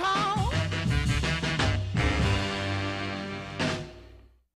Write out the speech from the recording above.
call